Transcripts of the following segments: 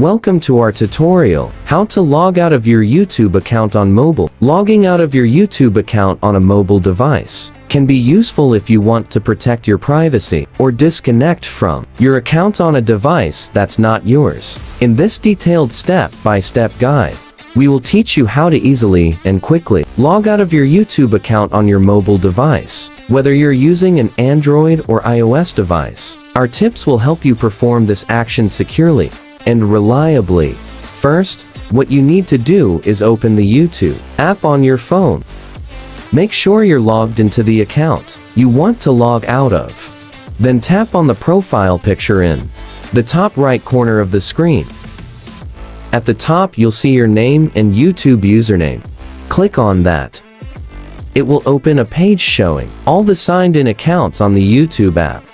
Welcome to our tutorial, how to log out of your YouTube account on mobile. Logging out of your YouTube account on a mobile device can be useful if you want to protect your privacy or disconnect from your account on a device that's not yours. In this detailed step-by-step guide, we will teach you how to easily and quickly log out of your YouTube account on your mobile device, whether you're using an Android or iOS device. Our tips will help you perform this action securely and reliably. First, what you need to do is open the YouTube app on your phone. Make sure you're logged into the account you want to log out of. Then tap on the profile picture in the top right corner of the screen. At the top you'll see your name and YouTube username. Click on that. It will open a page showing all the signed in accounts on the YouTube app.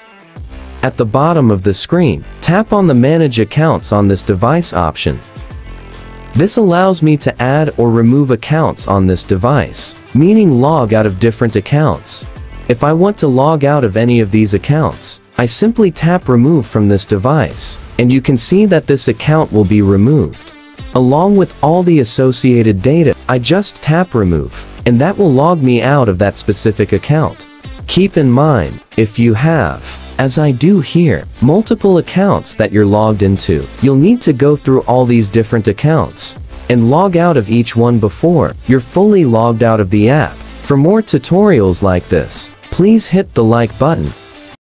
At the bottom of the screen, tap on the Manage Accounts on this device option. This allows me to add or remove accounts on this device, meaning log out of different accounts. If I want to log out of any of these accounts, I simply tap Remove from this device, and you can see that this account will be removed. Along with all the associated data, I just tap Remove, and that will log me out of that specific account. Keep in mind, if you have, as I do here, multiple accounts that you're logged into, you'll need to go through all these different accounts and log out of each one before you're fully logged out of the app. For more tutorials like this, please hit the like button